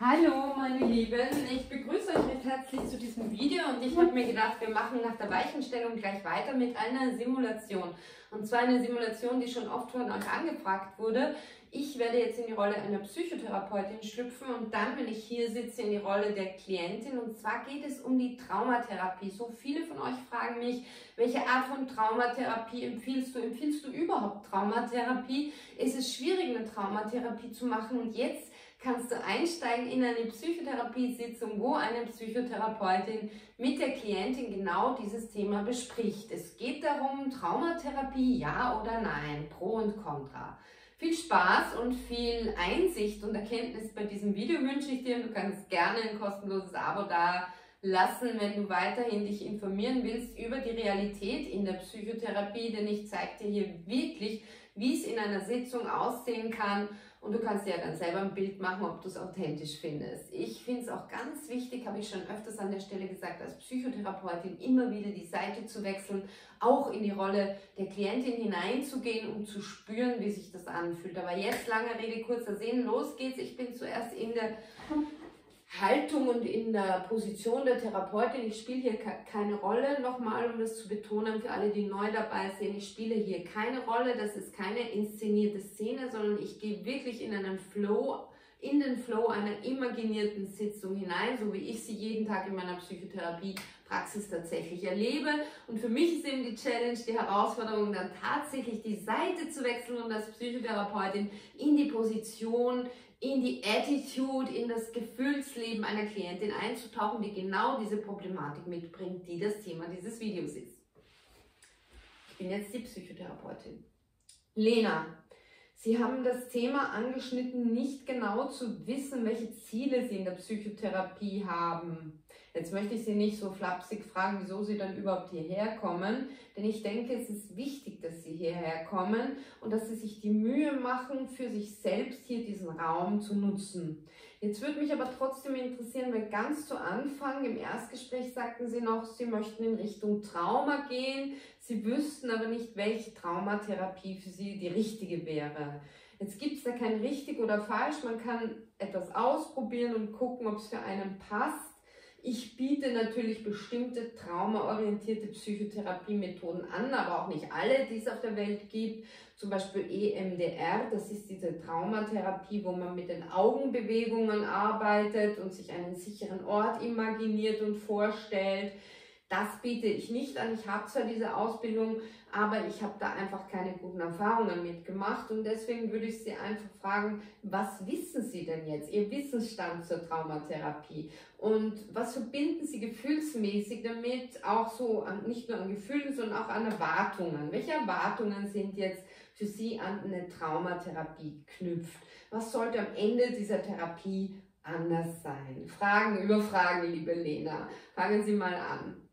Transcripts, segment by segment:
Hallo meine Lieben, ich begrüße euch recht herzlich zu diesem Video und ich habe mir gedacht, wir machen nach der Weichenstellung gleich weiter mit einer Simulation. Und zwar eine Simulation, die schon oft von euch angefragt wurde. Ich werde jetzt in die Rolle einer Psychotherapeutin schlüpfen und dann, wenn ich hier sitze, in die Rolle der Klientin. Und zwar geht es um die Traumatherapie. So viele von euch fragen mich, welche Art von Traumatherapie empfiehlst du? Empfiehlst du überhaupt Traumatherapie? Ist es schwierig, eine Traumatherapie zu machen? Und jetzt kannst du einsteigen in eine Psychotherapiesitzung, wo eine Psychotherapeutin mit der Klientin genau dieses Thema bespricht. Es geht darum, Traumatherapie, ja oder nein, pro und contra. Viel Spaß und viel Einsicht und Erkenntnis bei diesem Video wünsche ich dir. Du kannst gerne ein kostenloses Abo da lassen, wenn du weiterhin dich informieren willst über die Realität in der Psychotherapie, denn ich zeige dir hier wirklich, wie es in einer Sitzung aussehen kann und du kannst dir ja dann selber ein Bild machen, ob du es authentisch findest. Ich finde es auch ganz wichtig, habe ich schon öfters an der Stelle gesagt, als Psychotherapeutin immer wieder die Seite zu wechseln, auch in die Rolle der Klientin hineinzugehen, um zu spüren, wie sich das anfühlt. Aber jetzt, lange Rede, kurzer Sinn, los geht's. Ich bin zuerst in der Haltung und in der Position der Therapeutin. Ich spiele hier keine Rolle, nochmal, um das zu betonen für alle, die neu dabei sind. Ich spiele hier keine Rolle, das ist keine inszenierte Szene, sondern ich gehe wirklich in einen Flow, in den Flow einer imaginierten Sitzung hinein, so wie ich sie jeden Tag in meiner Psychotherapie-Praxis tatsächlich erlebe. Und für mich ist eben die Challenge, die Herausforderung, dann tatsächlich die Seite zu wechseln und als Psychotherapeutin in die Position in die Attitude, in das Gefühlsleben einer Klientin einzutauchen, die genau diese Problematik mitbringt, die das Thema dieses Videos ist. Ich bin jetzt die Psychotherapeutin. Lena, Sie haben das Thema angeschnitten, nicht genau zu wissen, welche Ziele Sie in der Psychotherapie haben. Jetzt möchte ich Sie nicht so flapsig fragen, wieso Sie dann überhaupt hierher kommen, denn ich denke, es ist wichtig, dass Sie hierher kommen und dass Sie sich die Mühe machen, für sich selbst hier diesen Raum zu nutzen. Jetzt würde mich aber trotzdem interessieren, weil ganz zu Anfang im Erstgespräch sagten Sie noch, Sie möchten in Richtung Trauma gehen, Sie wüssten aber nicht, welche Traumatherapie für Sie die richtige wäre. Jetzt gibt es da kein richtig oder falsch, man kann etwas ausprobieren und gucken, ob es für einen passt. Ich biete natürlich bestimmte traumaorientierte Psychotherapiemethoden an, aber auch nicht alle, die es auf der Welt gibt. Zum Beispiel EMDR, das ist diese Traumatherapie, wo man mit den Augenbewegungen arbeitet und sich einen sicheren Ort imaginiert und vorstellt. Das biete ich nicht an. Ich habe zwar diese Ausbildung, aber ich habe da einfach keine guten Erfahrungen mitgemacht und deswegen würde ich Sie einfach fragen, was wissen Sie denn jetzt, Ihr Wissensstand zur Traumatherapie und was verbinden Sie gefühlsmäßig damit, auch so nicht nur an Gefühlen, sondern auch an Erwartungen. Welche Erwartungen sind jetzt für Sie an eine Traumatherapie geknüpft? Was sollte am Ende dieser Therapie anders sein? Fragen über Fragen, liebe Lena. Fangen Sie mal an.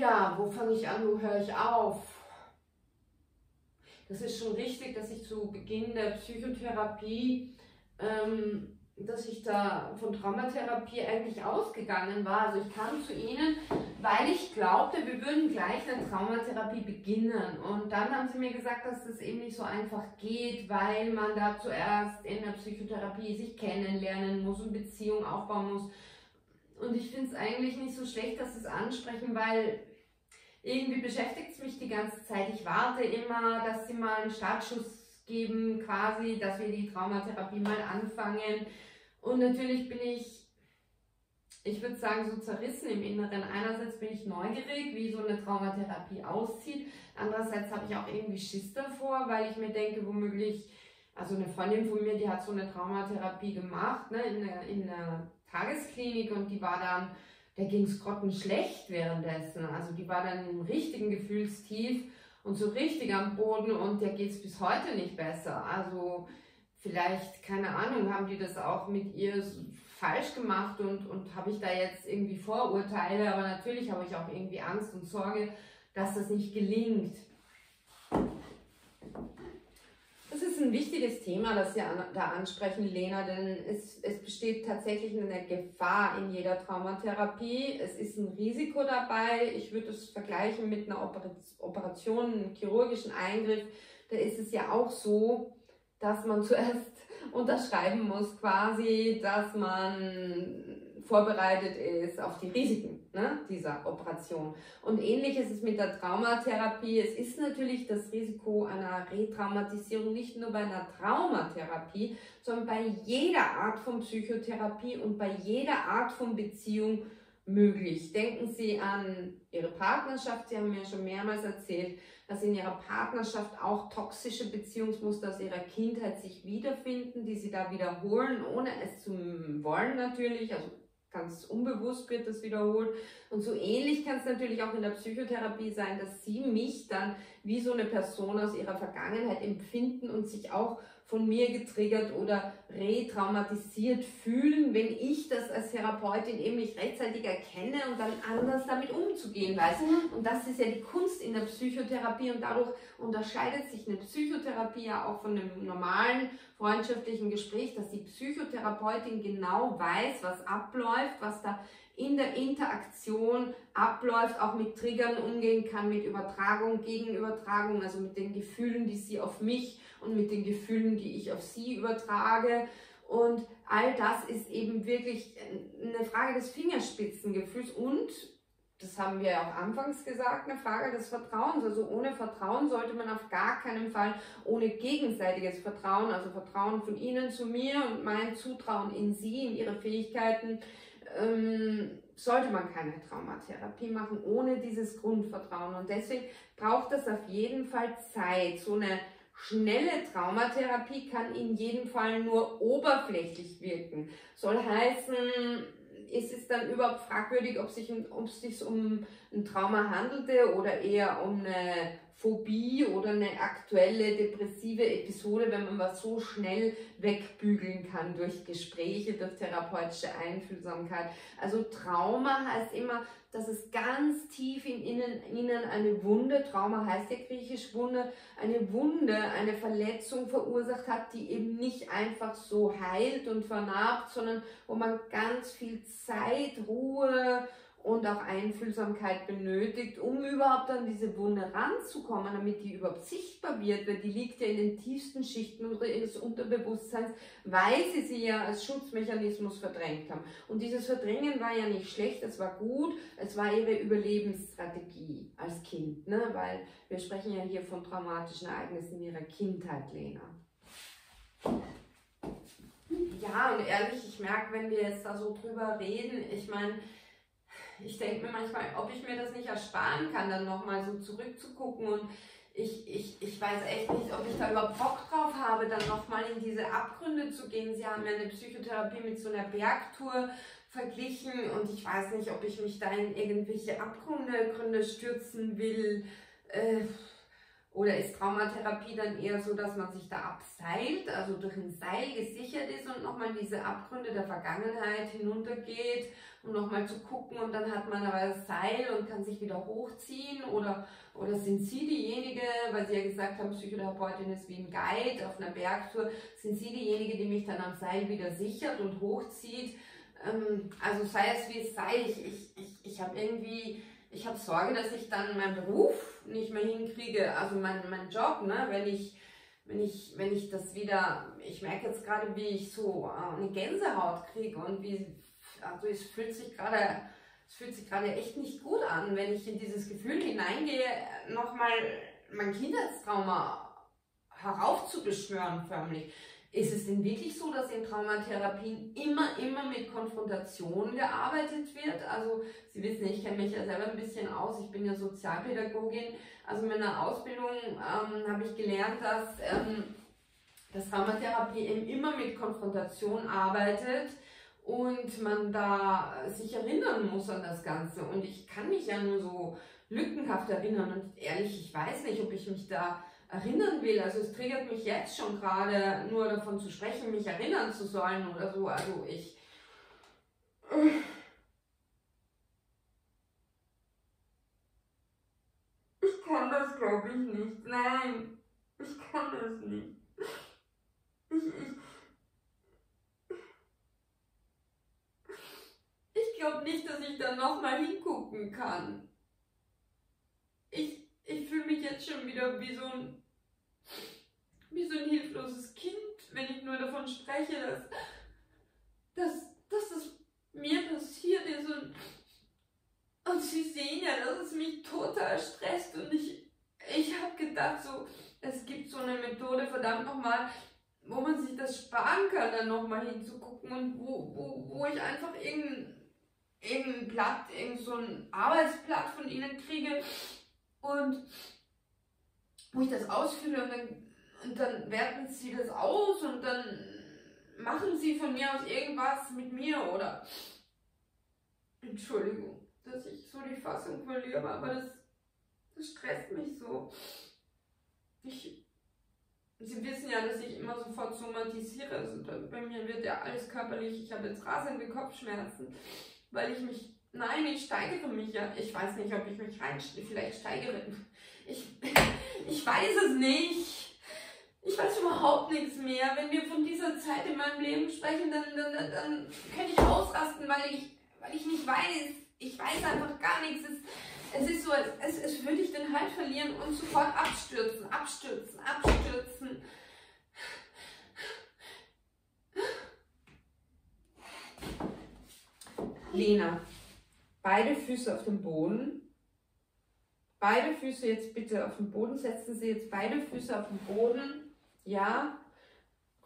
Ja, wo fange ich an, wo höre ich auf? Das ist schon richtig, dass ich zu Beginn der Psychotherapie, ähm, dass ich da von Traumatherapie eigentlich ausgegangen war. Also ich kam zu Ihnen, weil ich glaubte, wir würden gleich eine Traumatherapie beginnen. Und dann haben Sie mir gesagt, dass das eben nicht so einfach geht, weil man da zuerst in der Psychotherapie sich kennenlernen muss und Beziehung aufbauen muss. Und ich finde es eigentlich nicht so schlecht, dass Sie es ansprechen, weil irgendwie beschäftigt es mich die ganze Zeit. Ich warte immer, dass sie mal einen Startschuss geben, quasi, dass wir die Traumatherapie mal anfangen. Und natürlich bin ich, ich würde sagen, so zerrissen im Inneren. Einerseits bin ich neugierig, wie so eine Traumatherapie aussieht. Andererseits habe ich auch irgendwie Schiss davor, weil ich mir denke, womöglich, also eine Freundin von mir, die hat so eine Traumatherapie gemacht, ne, in der, in der Tagesklinik und die war dann der ging es grottenschlecht währenddessen. Also die war dann im richtigen Gefühlstief und so richtig am Boden und der geht es bis heute nicht besser. Also vielleicht, keine Ahnung, haben die das auch mit ihr falsch gemacht und, und habe ich da jetzt irgendwie Vorurteile, aber natürlich habe ich auch irgendwie Angst und Sorge, dass das nicht gelingt. Das ist ein wichtiges Thema, das Sie da ansprechen, Lena, denn es, es besteht tatsächlich eine Gefahr in jeder Traumatherapie. Es ist ein Risiko dabei. Ich würde es vergleichen mit einer Operation, einem chirurgischen Eingriff. Da ist es ja auch so, dass man zuerst unterschreiben muss, quasi, dass man vorbereitet ist auf die Risiken ne, dieser Operation. Und ähnlich ist es mit der Traumatherapie. Es ist natürlich das Risiko einer Retraumatisierung nicht nur bei einer Traumatherapie, sondern bei jeder Art von Psychotherapie und bei jeder Art von Beziehung möglich. Denken Sie an Ihre Partnerschaft. Sie haben mir schon mehrmals erzählt, dass in Ihrer Partnerschaft auch toxische Beziehungsmuster aus Ihrer Kindheit sich wiederfinden, die Sie da wiederholen, ohne es zu wollen natürlich. Also ganz unbewusst wird das wiederholt. Und so ähnlich kann es natürlich auch in der Psychotherapie sein, dass Sie mich dann wie so eine Person aus Ihrer Vergangenheit empfinden und sich auch von mir getriggert oder retraumatisiert fühlen, wenn ich das als Therapeutin eben nicht rechtzeitig erkenne und dann anders damit umzugehen weiß. Mhm. Und das ist ja die Kunst in der Psychotherapie und dadurch unterscheidet sich eine Psychotherapie ja auch von einem normalen freundschaftlichen Gespräch, dass die Psychotherapeutin genau weiß, was abläuft, was da in der Interaktion abläuft, auch mit Triggern umgehen kann, mit Übertragung, Gegenübertragung, also mit den Gefühlen, die sie auf mich und mit den Gefühlen, die ich auf sie übertrage. Und all das ist eben wirklich eine Frage des Fingerspitzengefühls und, das haben wir ja auch anfangs gesagt, eine Frage des Vertrauens. Also ohne Vertrauen sollte man auf gar keinen Fall, ohne gegenseitiges Vertrauen, also Vertrauen von Ihnen zu mir und mein Zutrauen in Sie, in Ihre Fähigkeiten, ähm, sollte man keine Traumatherapie machen ohne dieses Grundvertrauen. Und deswegen braucht es auf jeden Fall Zeit. So eine schnelle Traumatherapie kann in jedem Fall nur oberflächlich wirken. Soll heißen, ist es dann überhaupt fragwürdig, ob, sich, ob es sich um ein Trauma handelte oder eher um eine Phobie oder eine aktuelle depressive Episode, wenn man was so schnell wegbügeln kann durch Gespräche, durch therapeutische Einfühlsamkeit. Also Trauma heißt immer, dass es ganz tief in ihnen, ihnen eine Wunde, Trauma heißt ja griechisch Wunde, eine Wunde, eine Verletzung verursacht hat, die eben nicht einfach so heilt und vernarbt, sondern wo man ganz viel Zeit, Ruhe, und auch Einfühlsamkeit benötigt, um überhaupt an diese Wunde ranzukommen, damit die überhaupt sichtbar wird, weil die liegt ja in den tiefsten Schichten ihres Unterbewusstseins, weil sie sie ja als Schutzmechanismus verdrängt haben. Und dieses Verdrängen war ja nicht schlecht, es war gut, es war ihre Überlebensstrategie als Kind, ne? weil wir sprechen ja hier von traumatischen Ereignissen in ihrer Kindheit, Lena. Ja, und ehrlich, ich merke, wenn wir jetzt da so drüber reden, ich meine, ich denke mir manchmal, ob ich mir das nicht ersparen kann, dann nochmal so zurückzugucken und ich, ich, ich weiß echt nicht, ob ich da überhaupt Bock drauf habe, dann nochmal in diese Abgründe zu gehen. Sie haben ja eine Psychotherapie mit so einer Bergtour verglichen und ich weiß nicht, ob ich mich da in irgendwelche Abgründe Gründe stürzen will. Äh, oder ist Traumatherapie dann eher so, dass man sich da abseilt, also durch ein Seil gesichert ist und nochmal diese Abgründe der Vergangenheit hinuntergeht, um nochmal zu gucken und dann hat man aber das Seil und kann sich wieder hochziehen? Oder, oder sind Sie diejenige, weil Sie ja gesagt haben, Psychotherapeutin ist wie ein Guide auf einer Bergtour, sind Sie diejenige, die mich dann am Seil wieder sichert und hochzieht? Ähm, also sei es wie es sei, ich, ich, ich, ich habe irgendwie ich habe Sorge, dass ich dann meinen Beruf nicht mehr hinkriege, also meinen mein Job, ne? wenn ich wenn ich, wenn ich das wieder, ich merke jetzt gerade, wie ich so äh, eine Gänsehaut kriege und wie, also es fühlt sich gerade, es fühlt sich gerade echt nicht gut an, wenn ich in dieses Gefühl hineingehe, nochmal mein Kindheitstrauma heraufzubeschwören förmlich. Ist es denn wirklich so, dass in Traumatherapien immer, immer mit Konfrontation gearbeitet wird? Also, Sie wissen, ich kenne mich ja selber ein bisschen aus. Ich bin ja Sozialpädagogin. Also, in meiner Ausbildung ähm, habe ich gelernt, dass, ähm, dass Traumatherapie eben immer mit Konfrontation arbeitet und man da sich erinnern muss an das Ganze. Und ich kann mich ja nur so lückenhaft erinnern. Und ehrlich, ich weiß nicht, ob ich mich da erinnern will. Also es triggert mich jetzt schon gerade nur davon zu sprechen, mich erinnern zu sollen oder so. Also ich. Ich kann das glaube ich nicht. Nein, ich kann das nicht. Ich, ich, glaube nicht, dass ich da nochmal hingucken kann. Ich, ich fühle mich jetzt schon wieder wie so ein wie so ein hilfloses Kind wenn ich nur davon spreche, dass, dass, dass es mir passiert ist und, und sie sehen ja, dass es mich total stresst und ich, ich habe gedacht, so, es gibt so eine Methode, verdammt nochmal, wo man sich das sparen kann, dann nochmal hinzugucken und wo, wo, wo ich einfach irgendein, irgendein Blatt, irgend so ein Arbeitsblatt von ihnen kriege und wo ich das ausfülle und dann, und dann werten sie das aus und dann machen sie von mir aus irgendwas mit mir oder Entschuldigung, dass ich so die Fassung verliere, aber das, das stresst mich so. Ich, Sie wissen ja, dass ich immer sofort somatisiere. Also bei mir wird ja alles körperlich. Ich habe jetzt rasende Kopfschmerzen, weil ich mich. Nein, ich steigere mich ja. Ich weiß nicht, ob ich mich rein. Vielleicht steigere. Ich, ich weiß es nicht. Ich weiß überhaupt nichts mehr. Wenn wir von dieser Zeit in meinem Leben sprechen, dann, dann, dann, dann könnte ich ausrasten, weil ich, weil ich nicht weiß. Ich weiß einfach gar nichts. Es, es ist so, als, als würde ich den Halt verlieren und sofort abstürzen, abstürzen, abstürzen. Lena, beide Füße auf dem Boden. Beide Füße jetzt bitte auf den Boden. Setzen Sie jetzt beide Füße auf den Boden. Ja.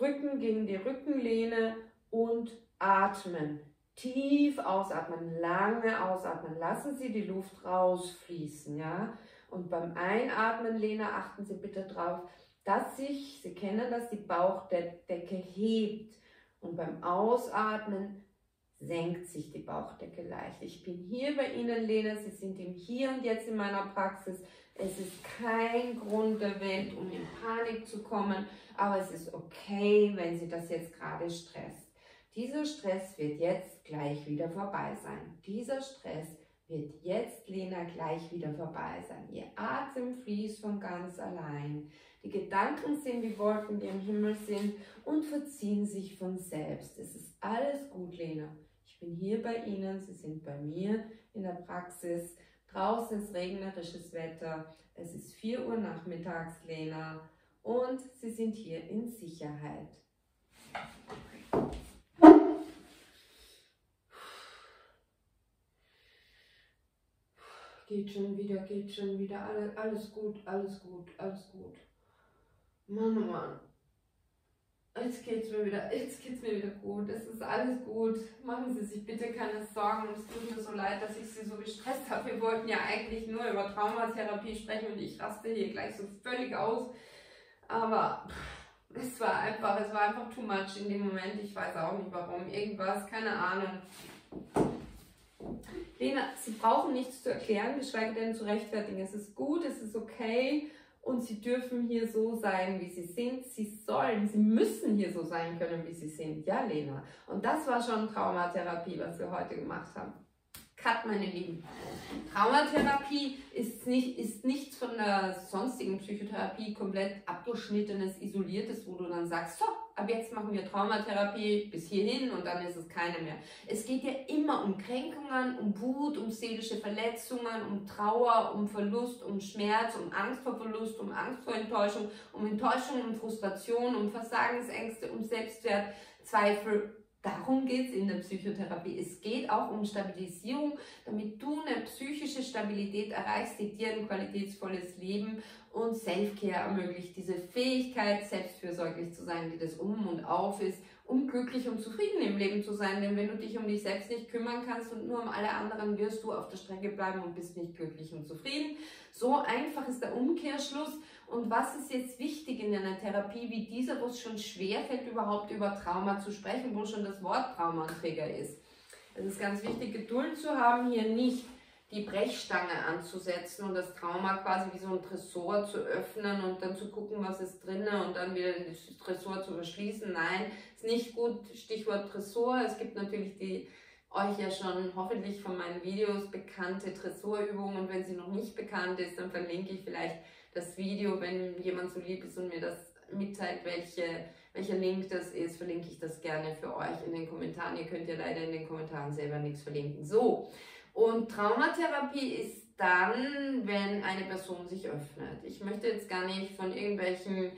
Rücken gegen die Rückenlehne und atmen. Tief ausatmen, lange ausatmen. Lassen Sie die Luft rausfließen, ja. Und beim Einatmen, Lena, achten Sie bitte darauf, dass sich, Sie kennen das, die Bauchdecke hebt. Und beim Ausatmen senkt sich die Bauchdecke leicht. Ich bin hier bei Ihnen, Lena. Sie sind im Hier und Jetzt in meiner Praxis. Es ist kein Grund der Welt, um in Panik zu kommen, aber es ist okay, wenn Sie das jetzt gerade stresst. Dieser Stress wird jetzt gleich wieder vorbei sein. Dieser Stress wird jetzt, Lena, gleich wieder vorbei sein. Ihr Atem fließt von ganz allein. Die Gedanken sind wie Wolken, die im Himmel sind und verziehen sich von selbst. Es ist alles gut, Lena. Ich bin hier bei Ihnen, Sie sind bei mir in der Praxis. Draußen ist regnerisches Wetter. Es ist 4 Uhr nachmittags, Lena. Und Sie sind hier in Sicherheit. Geht schon wieder, geht schon wieder. Alles, gut, alles gut, alles gut. Mann, oh Mann. Jetzt geht's mir wieder, jetzt geht's mir wieder gut. Es ist alles gut. Machen Sie sich bitte keine Sorgen. Es tut mir so leid, dass ich Sie so gestresst habe. Wir wollten ja eigentlich nur über Traumatherapie sprechen und ich raste hier gleich so völlig aus. Aber pff, es war einfach, es war einfach too much in dem Moment. Ich weiß auch nicht warum. Irgendwas, keine Ahnung. Lena, Sie brauchen nichts zu erklären, geschweige denn zu rechtfertigen. Es ist gut, es ist okay und Sie dürfen hier so sein, wie Sie sind. Sie sollen, Sie müssen hier so sein können, wie Sie sind. Ja, Lena. Und das war schon Traumatherapie, was wir heute gemacht haben. Cut, meine Lieben. Traumatherapie ist, nicht, ist nichts von der sonstigen Psychotherapie komplett abgeschnittenes, isoliertes, wo du dann sagst, so, ab jetzt machen wir Traumatherapie bis hierhin und dann ist es keine mehr. Es geht ja immer um Kränkungen, um Wut, um seelische Verletzungen, um Trauer, um Verlust, um Schmerz, um Angst vor Verlust, um Angst vor Enttäuschung, um Enttäuschung, um Frustration, um Versagensängste, um Selbstwertzweifel Darum geht es in der Psychotherapie. Es geht auch um Stabilisierung, damit du eine psychische Stabilität erreichst, die dir ein qualitätsvolles Leben und Self-Care ermöglicht. Diese Fähigkeit, selbstfürsorglich zu sein, die das Um und Auf ist, um glücklich und zufrieden im Leben zu sein. Denn wenn du dich um dich selbst nicht kümmern kannst und nur um alle anderen, wirst du auf der Strecke bleiben und bist nicht glücklich und zufrieden. So einfach ist der Umkehrschluss. Und was ist jetzt wichtig in einer Therapie wie dieser, wo es schon schwerfällt, überhaupt über Trauma zu sprechen, wo schon das Wort Trauma ein Träger ist? Es ist ganz wichtig, Geduld zu haben, hier nicht die Brechstange anzusetzen und das Trauma quasi wie so ein Tresor zu öffnen und dann zu gucken, was ist drinne und dann wieder das Tresor zu verschließen. Nein, ist nicht gut. Stichwort Tresor. Es gibt natürlich die euch ja schon hoffentlich von meinen Videos bekannte Tresorübungen und wenn sie noch nicht bekannt ist, dann verlinke ich vielleicht das Video, wenn jemand so lieb ist und mir das mitteilt, welche, welcher Link das ist, verlinke ich das gerne für euch in den Kommentaren. Ihr könnt ja leider in den Kommentaren selber nichts verlinken. So, und Traumatherapie ist dann, wenn eine Person sich öffnet. Ich möchte jetzt gar nicht von irgendwelchen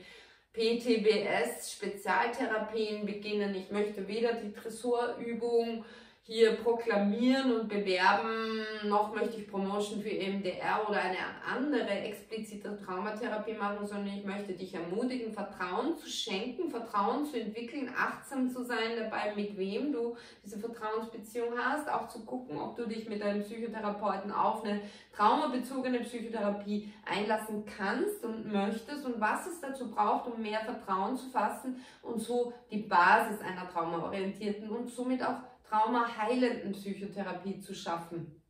PTBS, Spezialtherapien beginnen. Ich möchte weder die Dressurübung hier proklamieren und bewerben, noch möchte ich Promotion für EMDR oder eine andere explizite Traumatherapie machen, sondern ich möchte dich ermutigen, Vertrauen zu schenken, Vertrauen zu entwickeln, achtsam zu sein dabei, mit wem du diese Vertrauensbeziehung hast, auch zu gucken, ob du dich mit deinem Psychotherapeuten auf eine traumabezogene Psychotherapie einlassen kannst und möchtest und was es dazu braucht, um mehr Vertrauen zu fassen und so die Basis einer traumaorientierten und somit auch traumaheilenden Psychotherapie zu schaffen.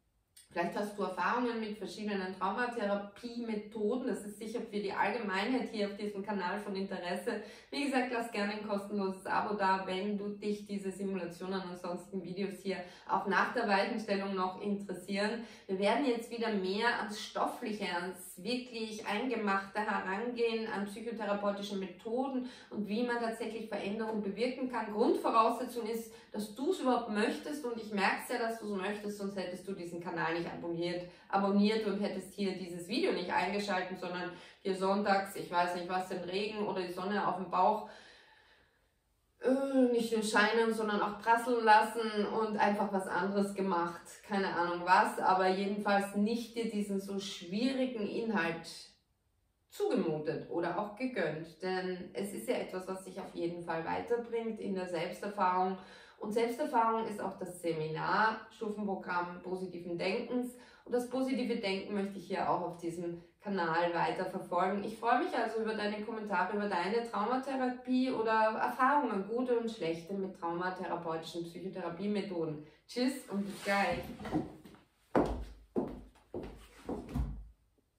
Vielleicht hast du Erfahrungen mit verschiedenen Traumatherapie-Methoden. Das ist sicher für die Allgemeinheit hier auf diesem Kanal von Interesse. Wie gesagt, lass gerne ein kostenloses Abo da, wenn du dich diese Simulationen und sonstigen Videos hier auch nach der Weichenstellung noch interessieren. Wir werden jetzt wieder mehr ans Stoffliche, ans wirklich Eingemachte herangehen, an psychotherapeutischen Methoden und wie man tatsächlich Veränderungen bewirken kann. Grundvoraussetzung ist, dass du es überhaupt möchtest und ich merke es ja, dass du es möchtest, sonst hättest du diesen Kanal nicht nicht abonniert, abonniert und hättest hier dieses Video nicht eingeschaltet, sondern hier sonntags, ich weiß nicht was, den Regen oder die Sonne auf dem Bauch äh, nicht nur scheinen, sondern auch prasseln lassen und einfach was anderes gemacht. Keine Ahnung was, aber jedenfalls nicht dir diesen so schwierigen Inhalt zugemutet oder auch gegönnt. Denn es ist ja etwas, was dich auf jeden Fall weiterbringt in der Selbsterfahrung und Selbsterfahrung ist auch das Seminar Stufenprogramm positiven Denkens. Und das positive Denken möchte ich hier auch auf diesem Kanal weiter verfolgen. Ich freue mich also über deine Kommentare, über deine Traumatherapie oder Erfahrungen, gute und schlechte mit traumatherapeutischen Psychotherapiemethoden. Tschüss und bis gleich.